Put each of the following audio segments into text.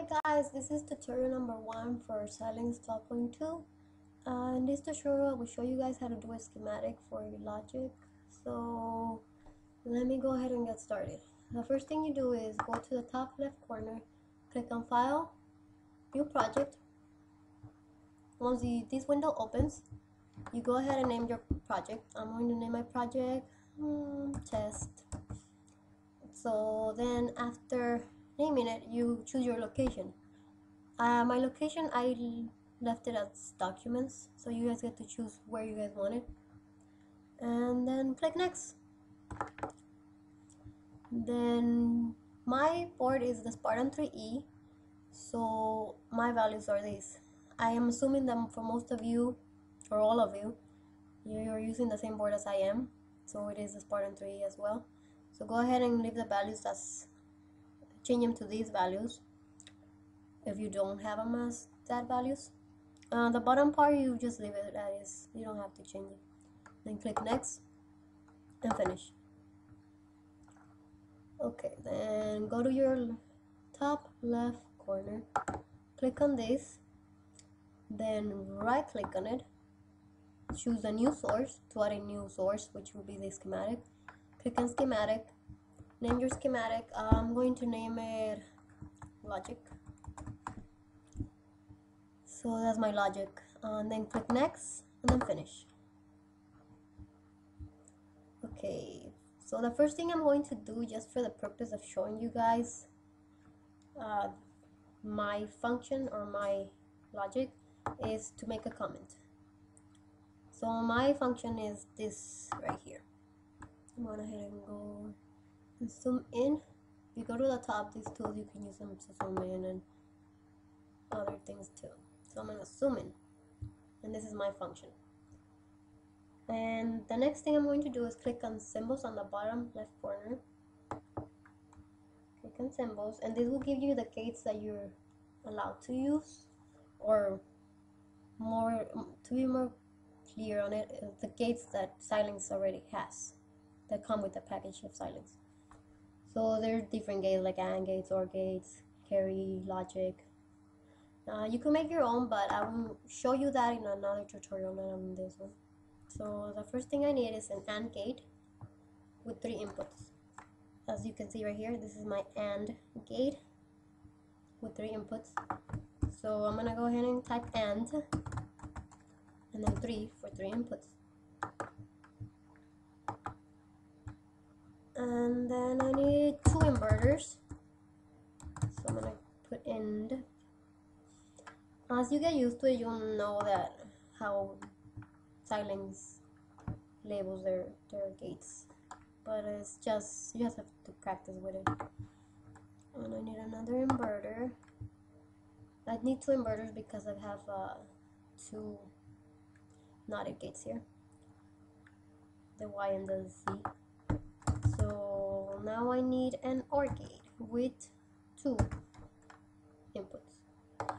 Hey guys, this is tutorial number one for Xilinx 12.2. Uh, this tutorial, will show you guys how to do a schematic for your logic. So let me go ahead and get started. The first thing you do is go to the top left corner, click on File, New Project. Once the, this window opens, you go ahead and name your project. I'm going to name my project hmm, Test. So then after naming it, you choose your location. Uh, my location, I left it as documents, so you guys get to choose where you guys want it. And then click next. Then my board is the Spartan 3E, so my values are these. I am assuming that for most of you, or all of you, you're using the same board as I am, so it is the Spartan 3E as well. So go ahead and leave the values as change them to these values. If you don't have them as that values uh, the bottom part you just leave it as you don't have to change it. Then click next and finish. Okay then go to your top left corner. Click on this. Then right click on it. Choose a new source. To add a new source which will be the schematic. Click on schematic name your schematic. I'm going to name it logic. So that's my logic. And then click next and then finish. Okay. So the first thing I'm going to do just for the purpose of showing you guys uh, my function or my logic is to make a comment. So my function is this right here. I'm going ahead and go zoom in. If you go to the top these tools you can use them to zoom in and other things too. So I'm gonna zoom in. And this is my function. And the next thing I'm going to do is click on symbols on the bottom left corner. Click on symbols. And this will give you the gates that you're allowed to use or more to be more clear on it uh, the gates that Xilinx already has that come with the package of Xilinx so there's different gates like AND gates, OR gates, carry, logic. Uh, you can make your own, but I will show you that in another tutorial, not on this one. So the first thing I need is an AND gate with three inputs. As you can see right here, this is my AND gate with three inputs. So I'm gonna go ahead and type AND and then three for three inputs. And then I need two inverters. So I'm gonna put end. As you get used to it you'll know that how Xilinx labels their, their gates. But it's just you just have to practice with it. And I need another inverter. I need two inverters because I have uh, two knotted gates here. The Y and the Z now I need an OR gate with two inputs.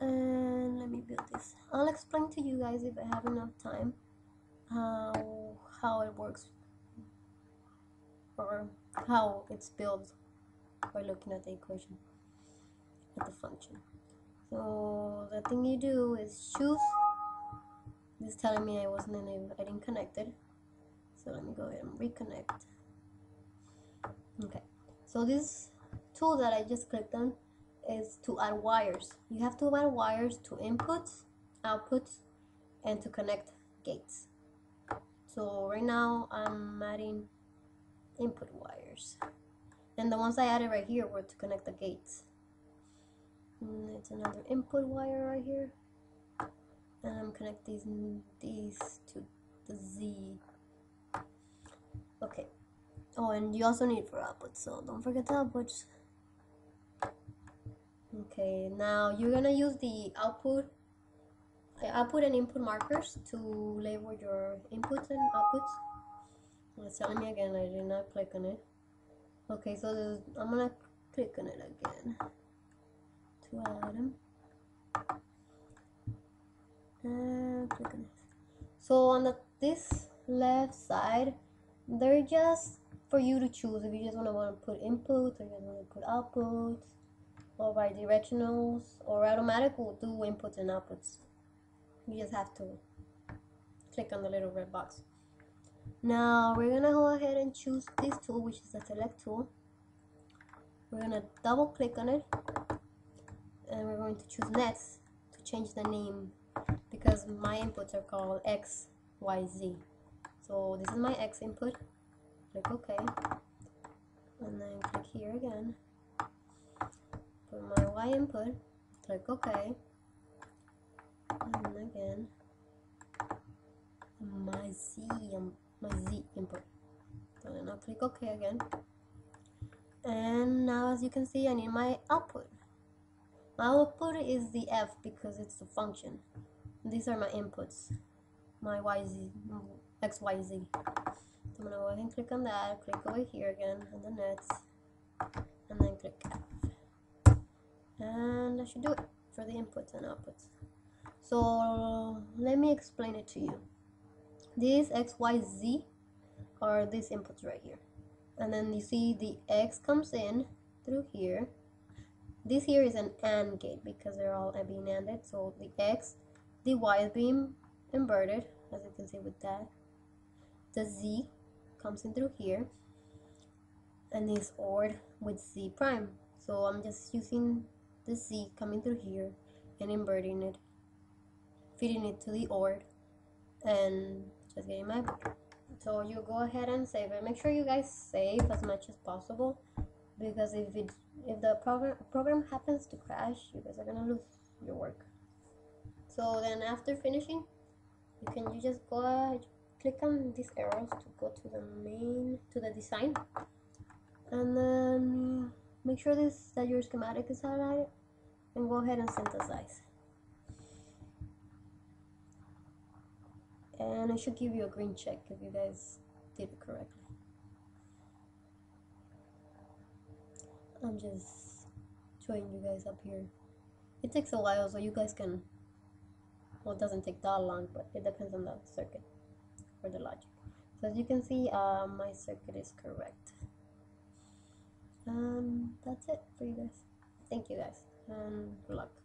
And let me build this. I'll explain to you guys if I have enough time how how it works or how it's built by looking at the equation at the function. So the thing you do is choose. This telling me I wasn't in I didn't connect it. So let me go ahead and reconnect okay. So this tool that I just clicked on is to add wires. You have to add wires to inputs outputs and to connect gates. So right now I'm adding input wires. And the ones I added right here were to connect the gates. And it's another input wire right here. And I'm connecting these to the Z. Okay oh and you also need for output so don't forget the outputs. Okay now you're gonna use the output uh, output and input markers to label your inputs and outputs. It's telling me again I did not click on it. Okay so I'm gonna click on it again. To add them and click on it. So on the this left side they're just for you to choose if you just want to want to put inputs or you just want to put outputs or bidirectionals or automatic will do inputs and outputs. You just have to click on the little red box. Now we're gonna go ahead and choose this tool, which is the select tool. We're gonna double click on it and we're going to choose next to change the name because my inputs are called X, Y, Z. So this is my X input. Click OK. And then click here again. put my Y input, click OK. And again, my Z, my Z input. So then I'll click OK again. And now as you can see, I need my output. My output is the F because it's the function. These are my inputs, my YZ, XYZ. I'm gonna go ahead and click on that, click over here again on the nets, and then click F. And I should do it for the inputs and outputs. So let me explain it to you. These XYZ are these inputs right here. And then you see the X comes in through here. This here is an AND gate because they're all being ANDed. So the X, the Y is being inverted, as you can see with that. The Z comes in through here and is ORed with Z prime. So I'm just using the Z coming through here and inverting it, feeding it to the ORed and just getting my so you go ahead and save it. Make sure you guys save as much as possible because if it if the program program happens to crash you guys are gonna lose your work. So then after finishing you can you just go ahead click on these arrows to go to the main to the design. And then make sure this that your schematic is highlighted and go ahead and synthesize and it should give you a green check if you guys did it correctly. I'm just showing you guys up here. It takes a while so you guys can well it doesn't take that long but it depends on the circuit or the logic. So as you can see uh, my circuit is correct. Um, that's it for you guys. Thank you guys and good luck